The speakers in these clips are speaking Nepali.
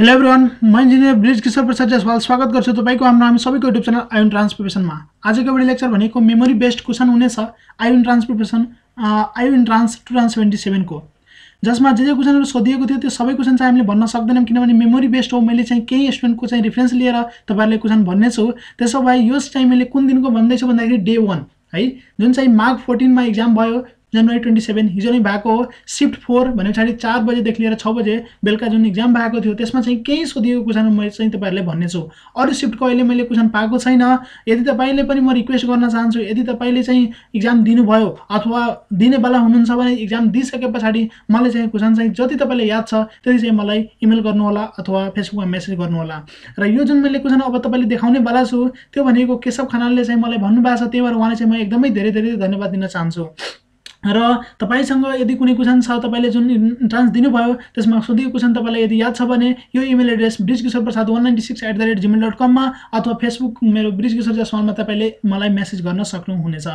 हेलो एभ्रिवान म इन्जिनियर ब्रिज किशोर प्रसाद जायसवाल स्वागत गर्छु तपाईँको हाम्रो हामी सबैको युट्युब च्यानल आयुन ट्रान्सप्रिपेसनमा आजको एउटा लेक्चर भनेको मेमोरी बेस्ड क्वेसन हुनेछ आयुन ट्रान्सप्रिपेसन आयुन ट्रान्स टु ट्रान्स ट्वेन्टी सेभेनको जसमा जे जे क्वेसनहरू सोधिएको थियो त्यो सबै क्वेसन चाहिँ हामीले भन्न सक्दैनौँ किनभने मेमोरी बेस्ड हो मैले चाहिँ केही स्टुडेन्टको चाहिँ रिफरेन्स लिएर तपाईँहरूले क्वेसन भन्नेछु। त्यसो भए यो चाहिँ मैले कुन दिनको भन्दैछु भन्दाखेरि डे वान है? जुन चाहिँ माघ फोर्टिनमा इक्जाम भयो जनवरी ट्वेन्टी सेभेन हिजो नै भएको हो। सिफ्ट फोर भने पछाडि चार बजेदेखि लिएर छ बजे बेलुका जुन इक्जाम भएको थियो त्यसमा चाहिँ केही सोधिएको क्वेसन म चाहिँ तपाईँहरूले भन्नेछु। अरू सिफ्टको अहिले मैले क्वेसन पाएको छैन। यदि तपाईँले पनि म रिक्वेस्ट गर्न चाहन्छु यदि तपाईँले चाहिँ इक्जाम दिनुभयो अथवा दिनेवाला हुनुहुन्छ भने इक्जाम दिइसके पछाडि मलाई चाहिँ क्वेसन चाहिँ जति तपाईँलाई याद छ त्यति चाहिँ मलाई इमेल गर्नुहोला अथवा फेसबुकमा मेसेज गर्नुहोला। र यो जुन मैले क्वेसन अब तपाईँले देखाउने वाला छु त्यो भनेको केशव खनालले चाहिँ मलाई भन्नुभएको छ त्यही भएर उहाँले चाहिँ म एकदमै धेरै धेरै धन्यवाद दिन चाहन्छु। र तपाईँसँग यदि कुनै क्वेसन छ तपाईँले जुन इन्ट्रान्स दिनुभयो त्यसमा सोधिएको क्वेसन तपाईँलाई यदि याद छ भने यो email address Brij Kishore Prasad one ninety six at the rate Gmail dot कममा अथवा फेसबुक मेरो ब्रिज किशोर जसवालमा तपाईँले मलाई मेसेज गर्न सक्नुहुनेछ।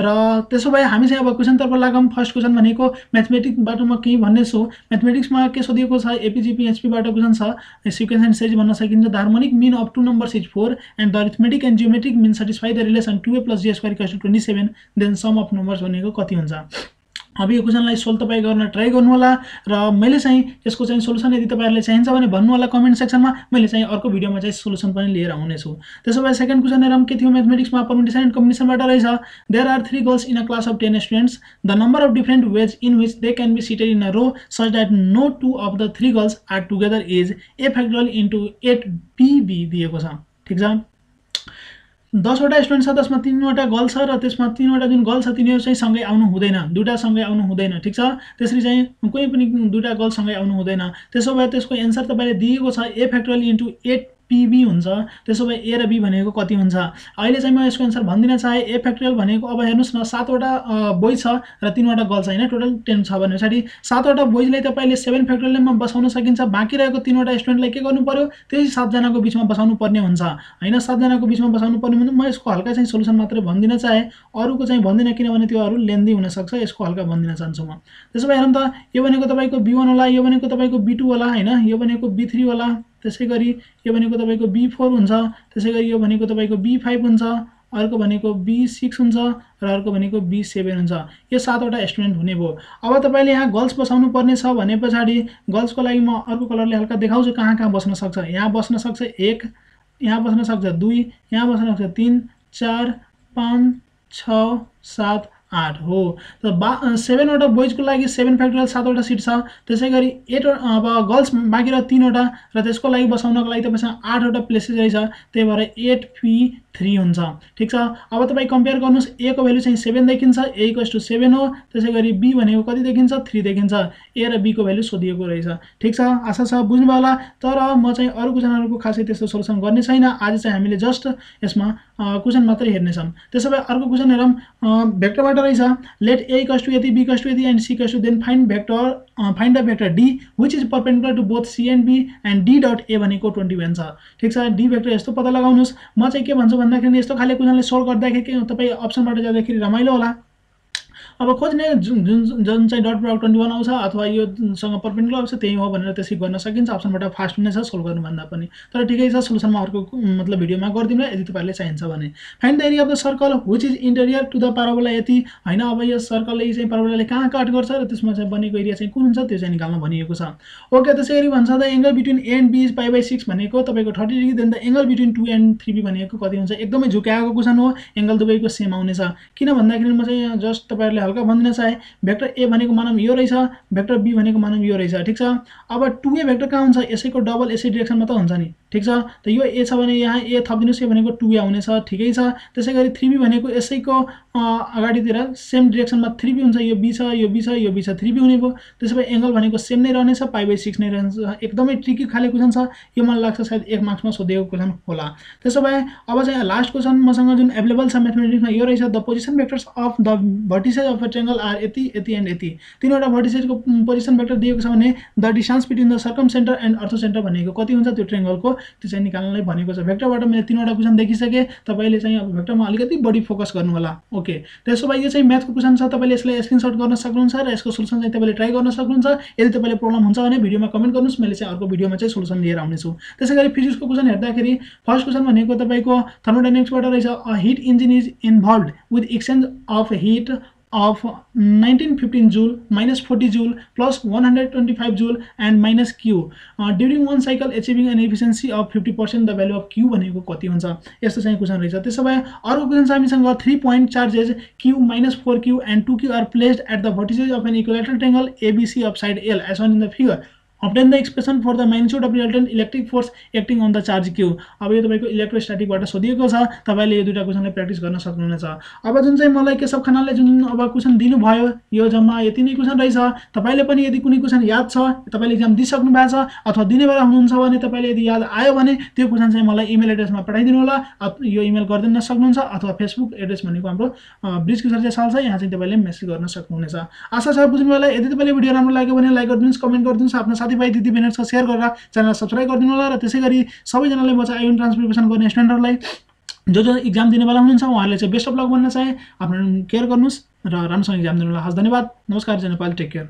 र त्यसो भए हामी चाहिँ अब क्वेसनतर्फ लागौँ। फर्स्ट क्वेसन भनेको म्याथमेटिक्सबाट म केही भन्ने छु म्याथमेटिक्समा के सोधिएको छ? एपिजिपी एचपीबाट क्वेसन छ। सिक्वेन्स एन्ड सेज भन्न सकिन्छ। The mean of two number is four and the arithmetic and geometric mean satisfy the relation two A plus G two twenty seven then sum of numbers भनेको कति हुन्छ? अब यो क्वेसनलाई सोल्भ तपाईँ गर्न ट्राई गर्नुहोला र मैले चाहिँ यसको चाहिँ सोल्युसन यदि तपाईँहरूले चाहिन्छ भने भन्नु होला कमेन्ट सेक्सनमा। मैले चाहिँ अर्को भिडियोमा चाहिँ सोल्युसन पनि लिएर आउनेछु। त्यसो भए सेकेन्ड क्वेसन हेरौँ के थियो म्याथमेटिक्समा पर्मिटेसन एन्ड कम्बिनेसनबाट रहेछ। There are three girls in a class of ten students the number of different ways in which they can be seated in a row such that no two of the three girls are together is A factorial into eight PB दिएको छ। ठिक छ? दसवटा स्टुडेन्ट छ त्यसमा तिनवटा गर्ल छ र त्यसमा तिनवटा जुन गर्ल छ तिनीहरू चाहिँ सँगै आउनु हुँदैन। दुइटा सँगै आउनु हुँदैन ठिक छ? त्यसरी चाहिँ कोही पनि दुइटा गर्ल सँगै आउनु हुँदैन। त्यसो भए त्यसको एन्सर तपाईँले दिएको छ A factorial into eight PB हुन्छ त्यसो भए ए र बी भनेको कति हुन्छ? अहिले चाहिँ म यसको एन्सर भनिदिन चाहेँ ए फ्याक्टोरियल भनेको अब हेर्नुहोस् न सातवटा बोइ छ र तिनवटा छ होइन? टोटल टेन छ भने पछाडि सातवटा बोइजलाई तपाईँले सेभेन फ्याक्टोरियलमा बसाउन सकिन्छ बाँकी रहेको तिनवटा स्टुडेन्टलाई के गर्नु पऱ्यो त्यही सातजनाको बिचमा बसाउनु पर्ने हुन्छ होइन? सातजनाको बिचमा बसाउनु पर्ने भने म यसको हल्का चाहिँ सोल्युसन मात्रै भनिदिन चाहेँ। अरूको चाहिँ भन्दिनँ किनभने त्यो अरू लेन्दी हुनसक्छ यसको हल्का भनिदिन चाहन्छु म। त्यसो भए हेरौँ त यो भनेको तपाईँको बी वान होला यो भनेको तपाईँको बी टू होला होइन? यो भनेको बी थ्री होला। त्यसै गरी यो भनेको तपाईँको बी फोर हुन्छ त्यसै गरी यो भनेको तपाईँको बी फाइभ हुन्छ अर्को भनेको बी सिक्स हुन्छ र अर्को भनेको बी सेभेन हुन्छ। यो सातवटा स्टुडेन्ट हुने भयो। अब तपाईँले यहाँ गर्ल्स बसाउनु पर्ने छ भने पछाडि गर्ल्सको लागि म अर्को कलरले हल्का देखाउँछु कहाँ कहाँ बस्न सक्छ। यहाँ बस्न सक्छ एक यहाँ बस्न सक्छ दुई यहाँ बस्न सक्छ तिन चार पाँच छ सात आठ हो। त बा सेभेनवटा बोइजको लागि सेभेन फ्याक्टोरियल सातवटा सिट छ। त्यसै गरी एट अब गर्ल्स बाँकी र तिनवटा र त्यसको लागि बसाउनको लागि तपाईँसँग आठवटा प्लेसेस रहेछ। त्यही भएर एट पी थ्री हुन्छ। ठिक छ? अब तपाईँ कम्पेयर गर्नुहोस् ए को भ्यालु चाहिँ सेभेन देखिन्छ ए टु सेभेन हो। त्यसै गरी बी भनेको कति देखिन्छ? थ्री देखिन्छ। ए र बीको भ्यालु सोधिएको रहेछ। ठिक छ? आशा छ बुझ्नुभयो होला। तर म चाहिँ अरू क्वेसनहरूको खासै त्यस्तो सोल्युसन गर्ने छैन। आज चाहिँ हामीले जस्ट यसमा क्वेसन मात्रै हेर्नेछौँ। त्यसो भए अर्को क्वेसन हेरौँ। भेक्टरबाट रहेछ। लेट ए कस टु यति बी कस टु यति and C cos to then find vector find the vector D which is perpendicular to both C and B and D dot A भनेको ट्वेन्टी वान छ। ठिक छ? डी भेक्टर यस्तो पत्ता लगाउनुहोस्। म चाहिँ के भन्छु भन्दाखेरि यस्तो खाले क्वेसनले सोल्भ गर्दाखेरि तपाईँ अप्सनबाट जाँदाखेरि रमाइलो होला। अब खोज्ने जुन जुन जुन चाहिँ डट प्रडक्ट ट्वेन्टी वान आउँछ अथवा योसँग पर्पेन्डिकुलर आउँछ त्यही हो भनेर त्यसै गर्न सकिन्छ। अप्सनबाट फास्ट हुनेछ सोल्भ गर्नुभन्दा पनि। तर ठिकै छ सोल्युसनमा अर्को मतलब भिडियोमा गरिदिउँला यदि तपाईँहरूले चाहिन्छ भने। Find the area of the circle which is interior to the parabola यति होइन अब यो सर्कलले चाहिँ पाराबोलाले कहाँ काट गर्छ र त्यसमा चाहिँ बनेको एरिया चाहिँ कुन हुन्छ त्यो चाहिँ निकाल्न भनिएको छ। ओके त्यसै गरी भन्छ the angle between and B is five by six भनेको तपाईँको thirty degree then the angle between two and three B भनेको कति हुन्छ एकदमै झुक्याएको क्वेसन हो। एङ्गल दुवैको सेम आउनेछ किन भन्दाखेरि म चाहिँ जस्ट तपाईँहरूले हल्का भनिदिन चाहे भेक्टर ए भनेको मानव यो रहेछ भेक्टर बी भनेको मानव यो रहेछ ठिक छ? अब टु ए भेक्टर कहाँ हुन्छ? यसैको डबल यसै डिरेक्सनमा त हुन्छ नि। ठिक छ? त यो ए छ भने यहाँ ए थपिदिनुहोस् यो भनेको टु ए आउनेछ ठिकै छ। त्यसै गरी थ्री बी भनेको यसैको अगाडितिर सेम डिरेक्सनमा थ्री बी हुन्छ यो बी छ यो बी छ यो बी छ थ्री बी हुने भयो त्यसो भए एङ्गल भनेको सेम नै रहनेछ पाइ बाई सिक्स नै रहन्छ। एकदमै ट्रिकी खाले क्वेसन छ। यो मलाई लाग्छ सायद एक मार्क्समा सोधेको क्वेसन होला। त्यसो भए अब चाहिँ लास्ट क्वेसन मसँग जुन एभाइलेबल छ म्याथमेटिक्समा यो रहेछ the position vectors of the vertices of a triangle are यति यति एन्ड यति। तिनवटा भर्टिसेजको पोजिसन भेक्टर दिएको छ भने the distance between the circumcentre and orthocentre भनेको कति हुन्छ? त्यो ट्रेङ्गलको त्यो चाहिँ निकाल्नलाई भनेको छ। भेक्टरबाट मैले तिनवटा क्वेसन देखिसकेँ। तपाईँले चाहिँ अब भेक्टरमा अलिकति बढी फोकस गर्नु होला ओके त्यसो भए यो चाहिँ म्याथको क्वेसन छ। तपाईँले यसलाई स्क्रिनसट गर्न सक्नुहुन्छ र यसको सोल्युसन चाहिँ तपाईँले ट्राई गर्न सक्नुहुन्छ। यदि तपाईँले प्रब्लम हुन्छ भने भिडियोमा कमेन्ट गर्नुहोस्। मैले चाहिँ अर्को भिडियोमा चाहिँ सोल्युसन लिएर आउनेछु। त्यसै गरी फिजिक्सको क्वेसन हेर्दाखेरि फर्स्ट क्वेसन भनेको तपाईँको थर्मोडाइनेमिक्सबाट रहेछ a heat engine is involved with exchange of heat of 1915 joule minus 40 joule plus 125 joule and minus q. Uh, during one cycle achieving an efficiency of 50 percent the value of q भनेको कति हुन्छ? यस्तो चाहिँ क्वेसन रहेछ। त्यसो भए अर्को क्वेसन छ हामीसँग three point charges Q minus four Q and two Q are placed at the vertices of an equilateral triangle ABC of side L as one in the figure obtain the expression for the magnitude of resultant electric force acting on the charge q अब यो तपाईँको इलेक्ट्रोस्ट्याटिकबाट सोधिएको छ तपाईँले यो दुईवटा क्वेसनलाई प्र्याक्टिस गर्न सक्नुहुनेछ। अब जुन चाहिँ मलाई केशव खनालले जुन अब क्वेसन दिनुभयो यो जम्मा यति नै क्वेसन रहेछ। तपाईँले पनि यदि कुनै क्वेसन याद छ तपाईँले इक्जाम दिइसक्नु भएको छ अथवा दिने बेला हुनुहुन्छ भने तपाईँले यदि याद आयो भने त्यो क्वेसन चाहिँ मलाई इमेल एड्रेसमा पठाइदिनु होला। यो इमेल गरिदिन सक्नुहुन्छ अथवा फेसबुक एड्रेस भनेको हाम्रो ब्रिज किशोर चाहिँ साल छ यहाँ चाहिँ तपाईँले मेसेज गर्न सक्नुहुनेछ। आशा छ बुझ्नु होला। यदि तपाईँले भिडियो राम्रो लाग्यो भने लाइक गरिदिनुहोस् कमेन्ट गरिदिनुहोस् आफ्नो साथीभाइ दिदीबहिनीहरूसँग सेयर गरेर च्यानल सब्सक्राइब गरिदिनु होला। र त्यसै गरी सबैजनाले म चाहिँ आइएन ट्रान्सप्रिपेसन गर्ने स्टुडेन्टहरूलाई जो जो इक्जाम दिनेवाला हुनुहुन्छ उहाँहरूले चाहिँ बेस्ट अफ लक भन्न चाहे। आफ्नो केयर गर्नुहोस् र राम्रोसँग इक्जाम दिनु होला। हस् धन्यवाद। नमस्कार नेपाल टेक केयर